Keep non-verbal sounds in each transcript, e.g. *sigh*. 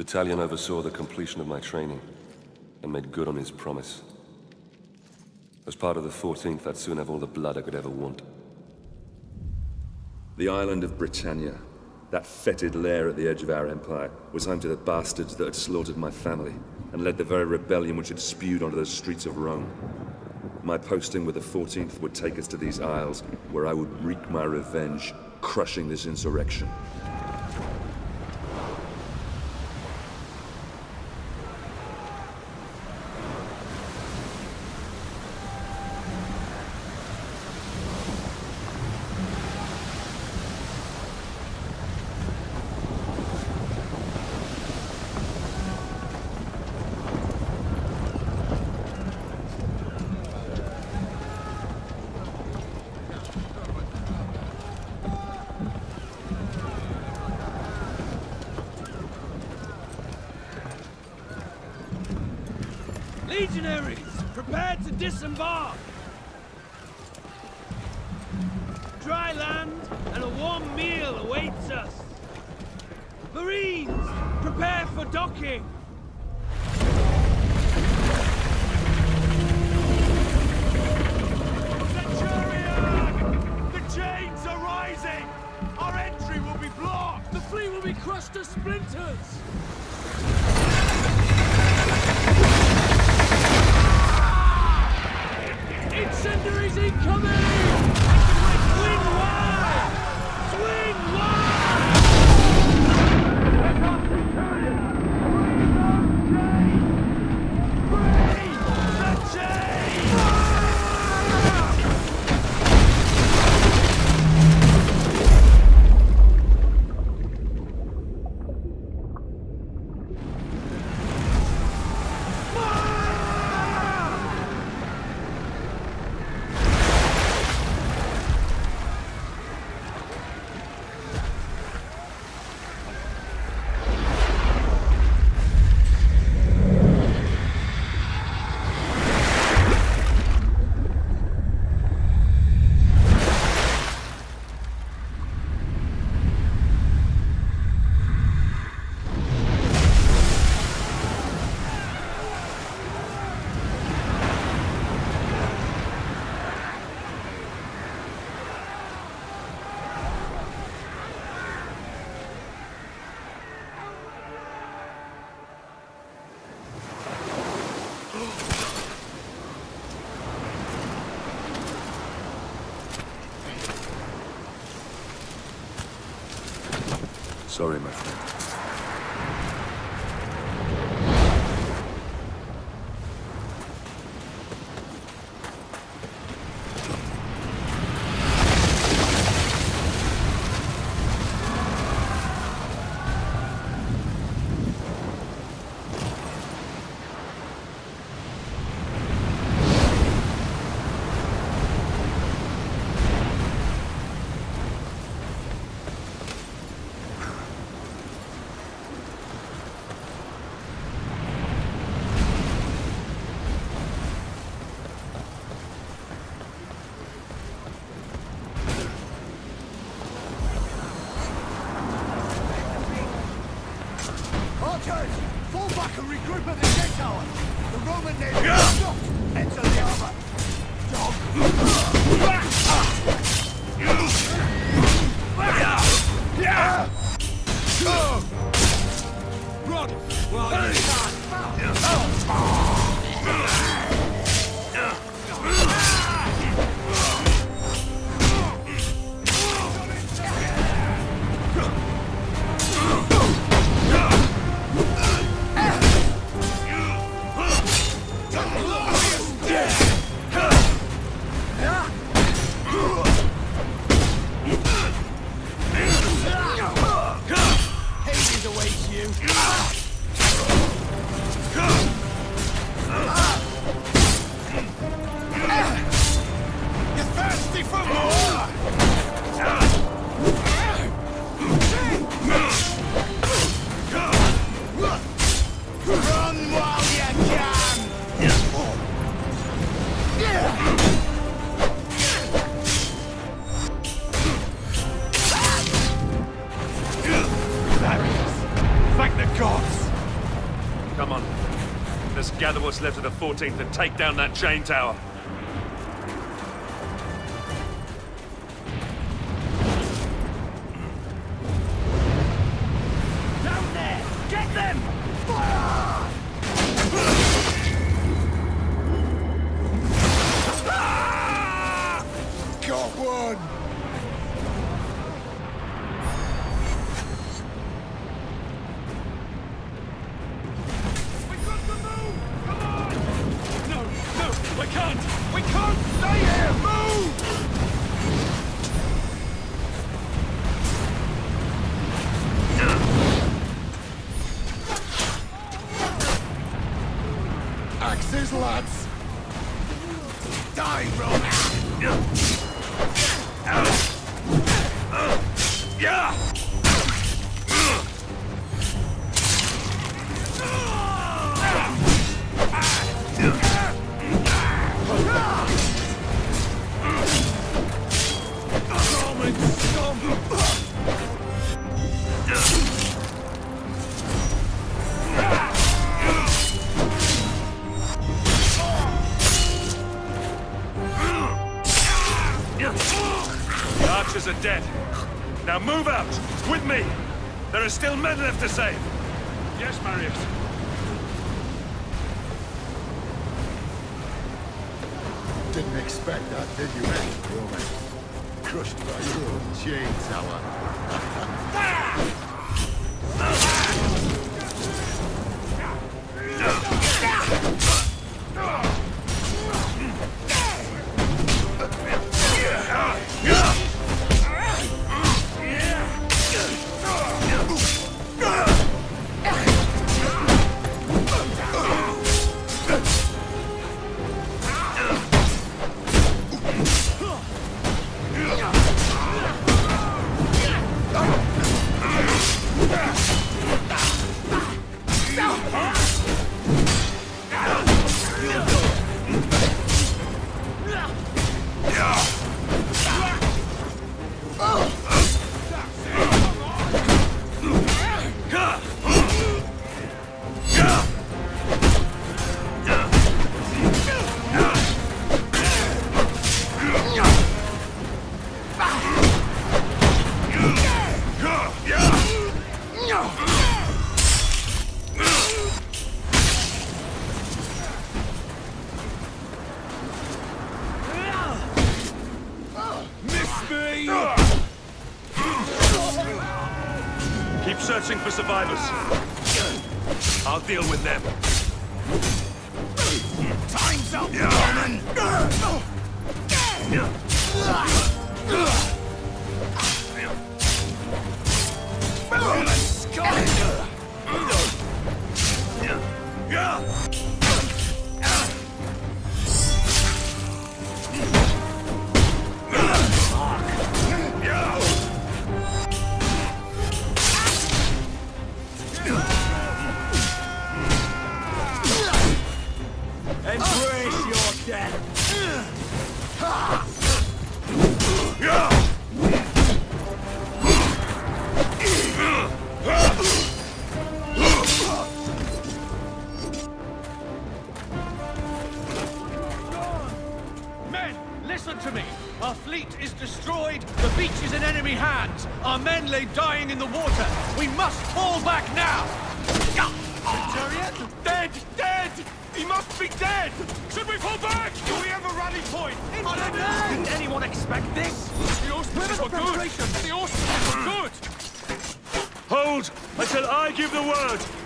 Vitallion oversaw the completion of my training and made good on his promise. As part of the 14th, I'd soon have all the blood I could ever want. The island of Britannia, that fetid lair at the edge of our empire, was home to the bastards that had slaughtered my family and led the very rebellion which had spewed onto the streets of Rome. My posting with the 14th would take us to these isles, where I would wreak my revenge, crushing this insurrection. Legionaries, prepare to disembark! Dry land and a warm meal awaits us. Marines, prepare for docking! Centurion! The chains are rising! Our entry will be blocked! The fleet will be crushed to splinters! Incendiaries incoming! Sorry, my friend. What's left of the 14th and take down that chain tower. Move out! With me! There are still men left to save! Yes, Marius. Didn't expect that, did you, Roman? Crushed by your own chain *laughs* destroyed, the beach is in enemy hands, our men lay dying in the water. We must fall back now! Centurion? Dead! Dead! He must be dead! Should we fall back? Do we have a rally point? Didn't anyone expect this? The auspices were good! The auspices were good! Hold until I give the word!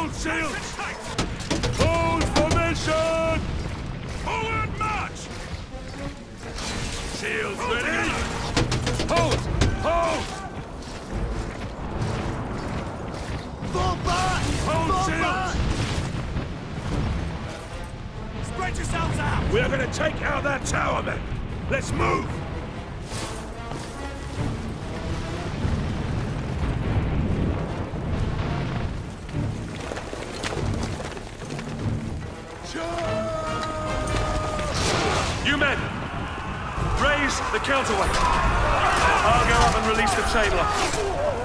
Hold shields! Hold formation! Forward march! Shields Hold ready! Down. Hold! Hold! Fall back! Hold Fall shields! Back. Spread yourselves out! We're gonna take out that tower, men! Let's move! Taylor.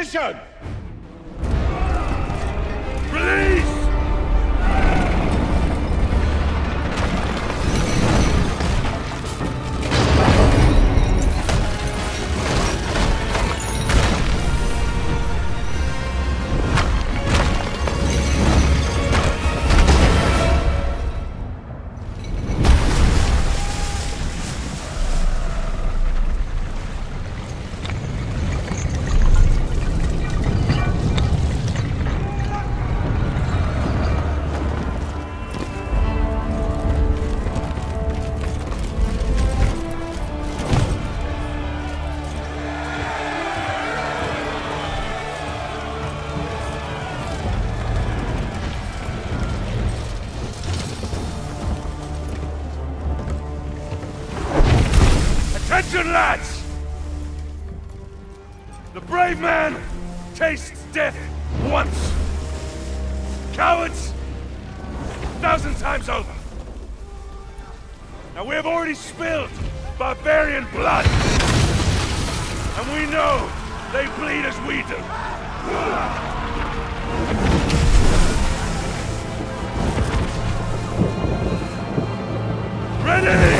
Position! Attention, lads! The brave man tastes death once. Cowards, a thousand times over. Now we have already spilled barbarian blood. And we know they bleed as we do. Ready!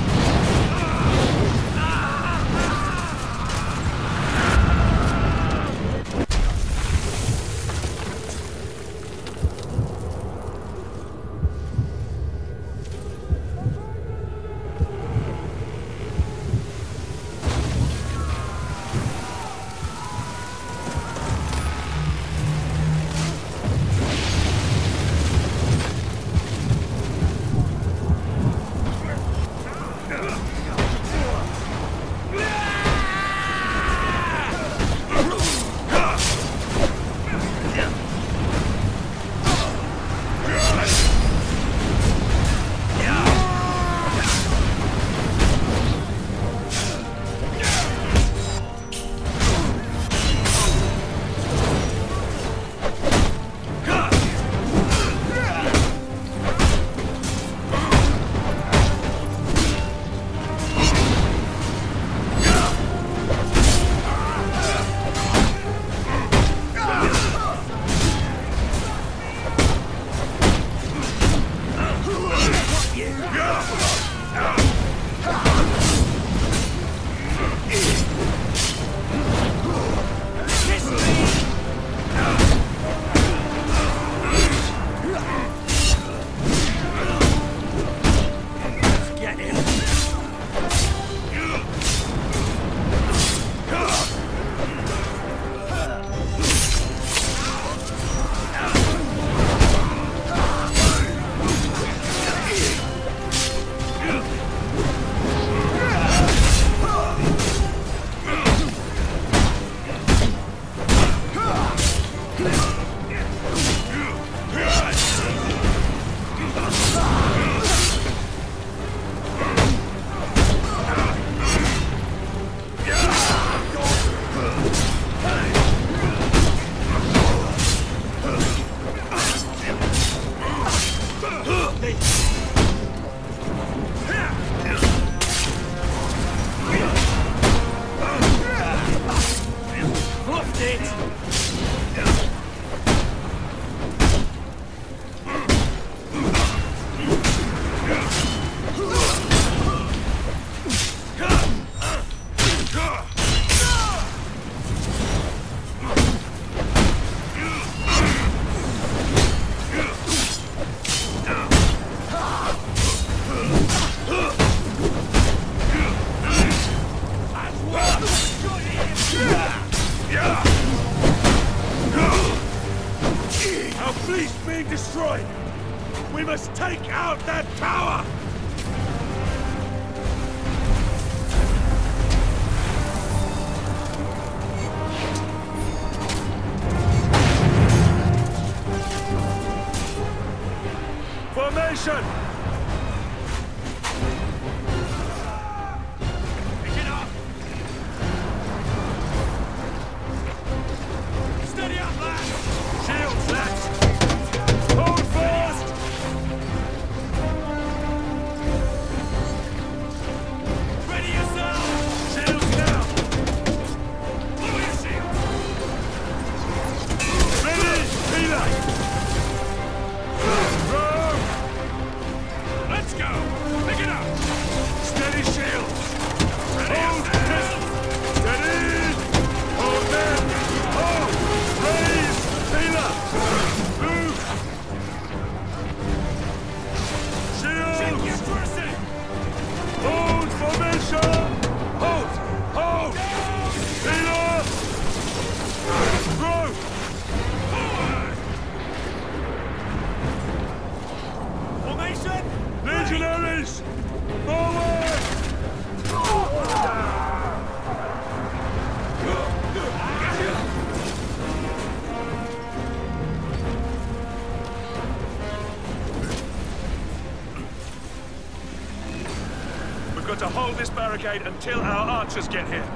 barricade until our archers get here.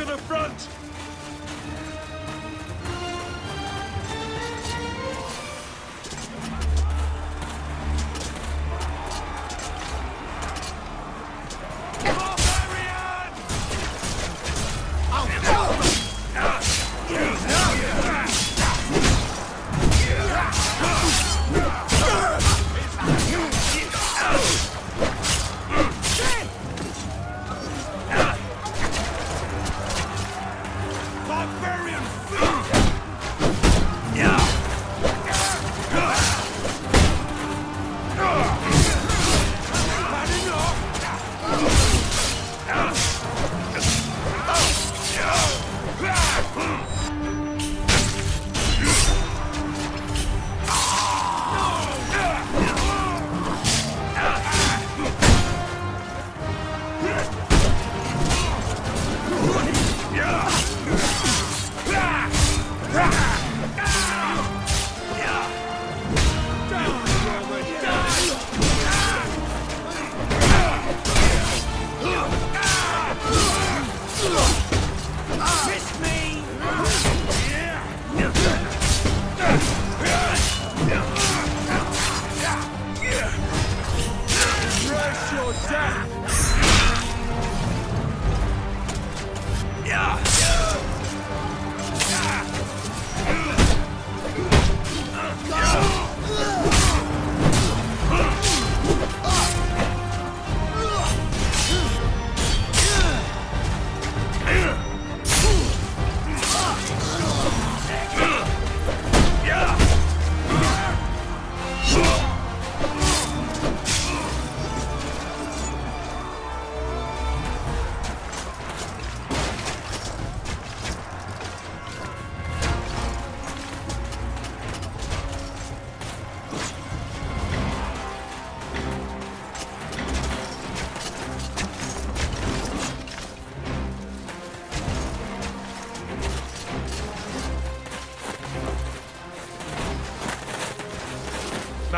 To the front!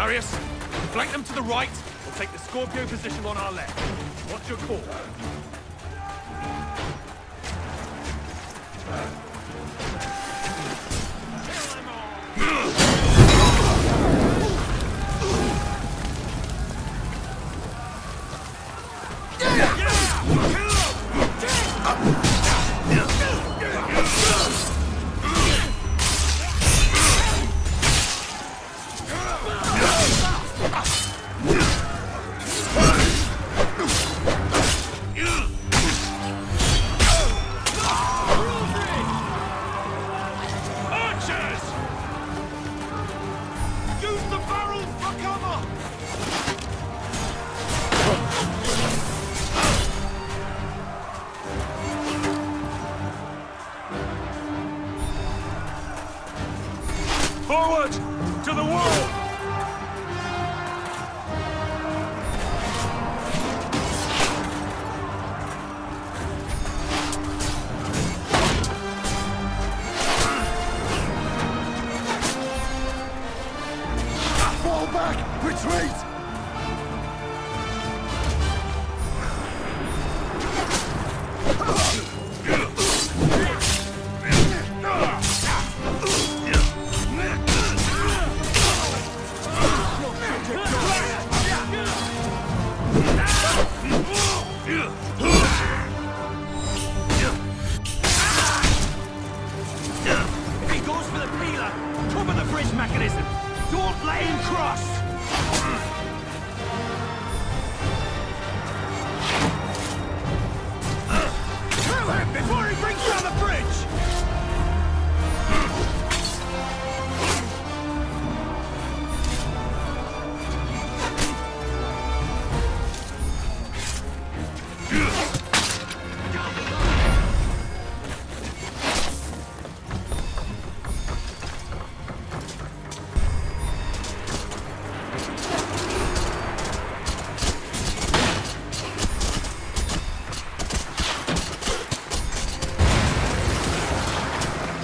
Marius, flank them to the right. We'll take the Scorpio position on our left. What's your call?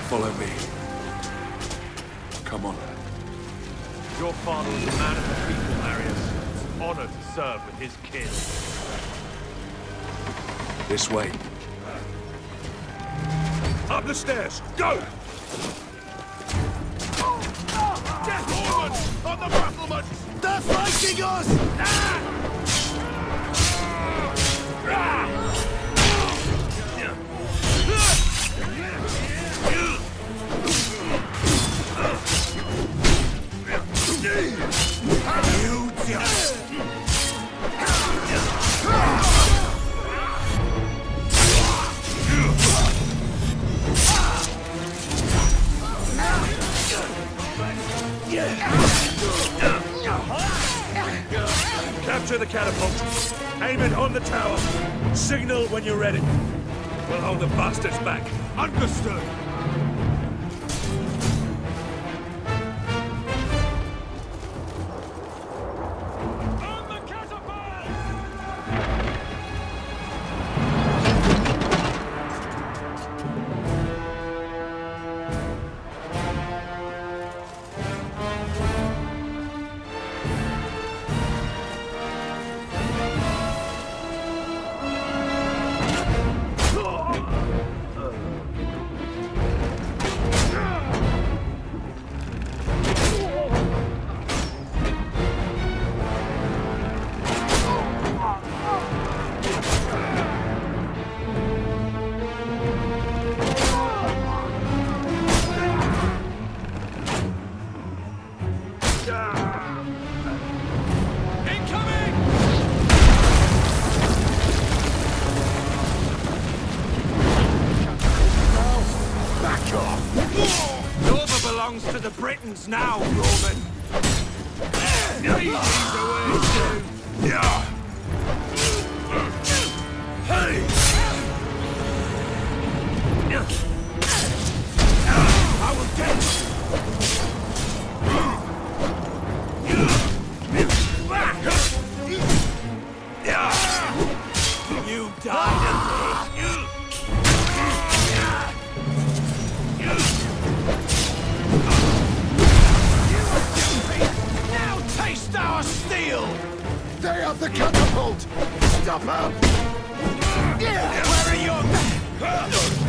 Follow me. Come on. Your father was a man of the people, Marius. It's an honor to serve with his kin. This way. Up the stairs! Go! Get forward! On the battlements! They're flanking us! Ah! Ah! Capture the catapult. Aim it on the tower. Signal when you're ready. We'll hold the bastards back. Understood! Now, Stay off the catapult! Stop him! Where are you?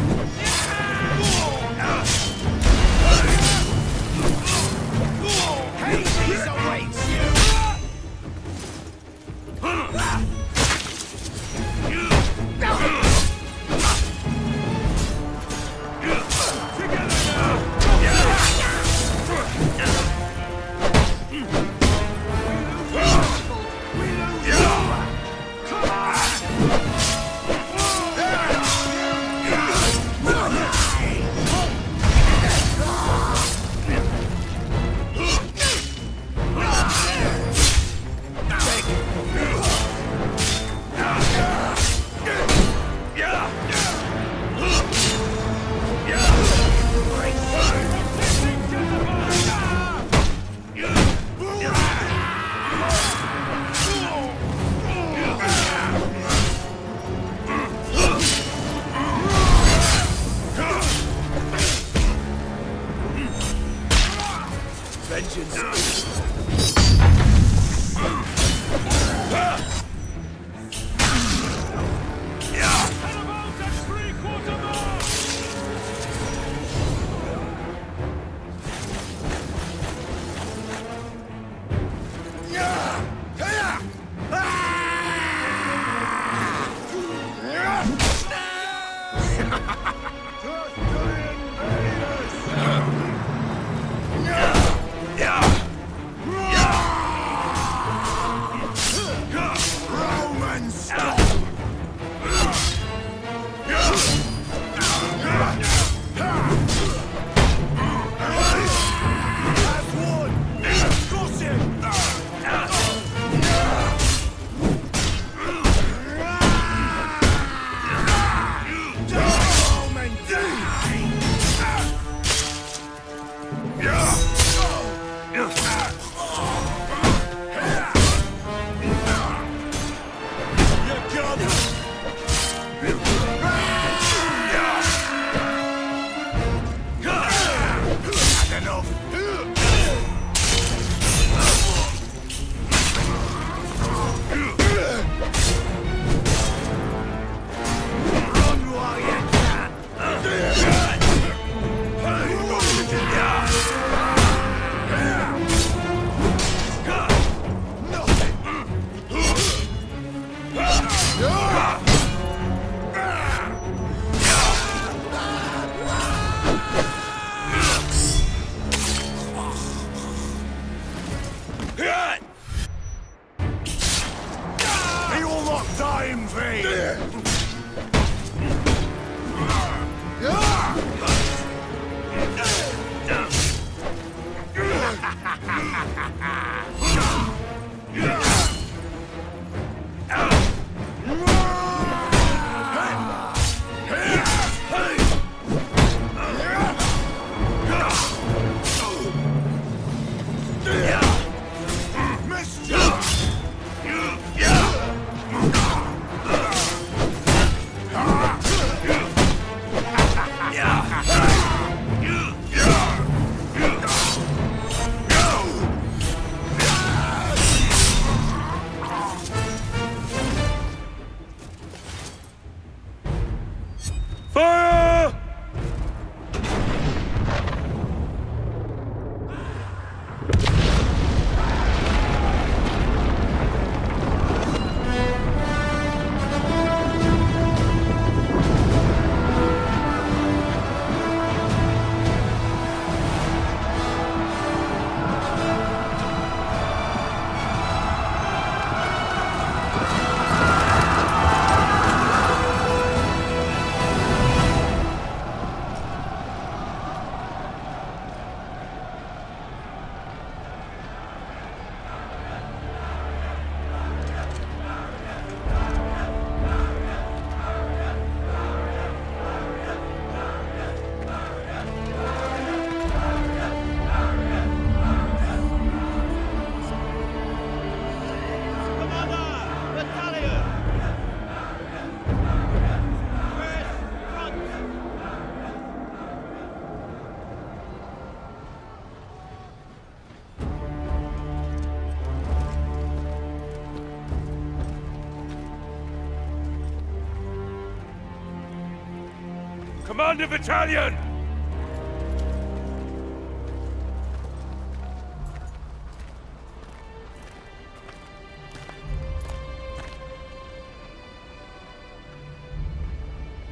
Commander Vitallion!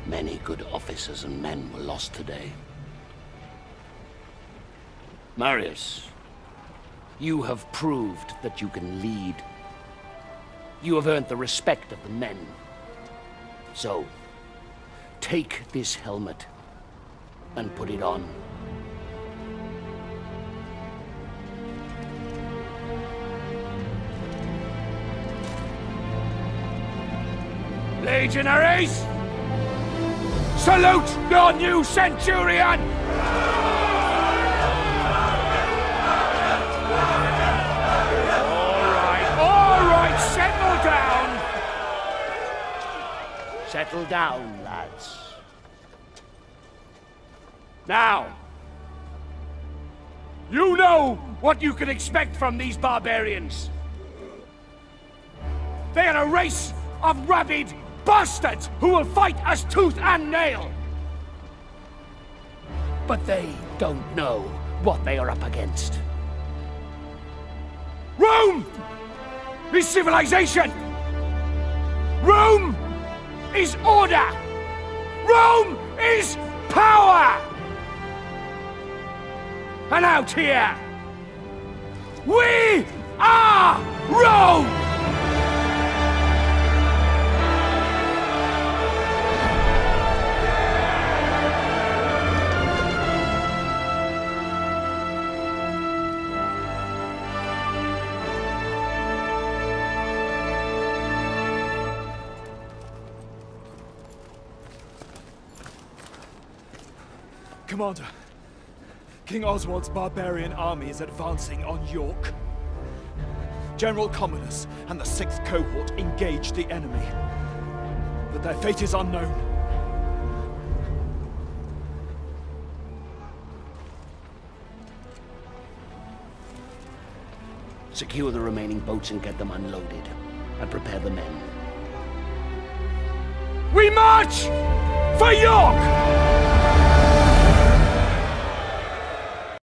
Many good officers and men were lost today. Marius, you have proved that you can lead. You have earned the respect of the men. So, take this helmet and put it on. Legionaries! Salute your new centurion! All right, all right, settle down! Settle down, Now, you know what you can expect from these barbarians. They are a race of rabid bastards who will fight us tooth and nail. But they don't know what they are up against. Rome is civilization. Rome is order. Rome is power. And out here, we are Rome! Commander, King Oswald's barbarian army is advancing on York. General Commodus and the 6th Cohort engage the enemy. But their fate is unknown. Secure the remaining boats and get them unloaded. And prepare the men. We march for York!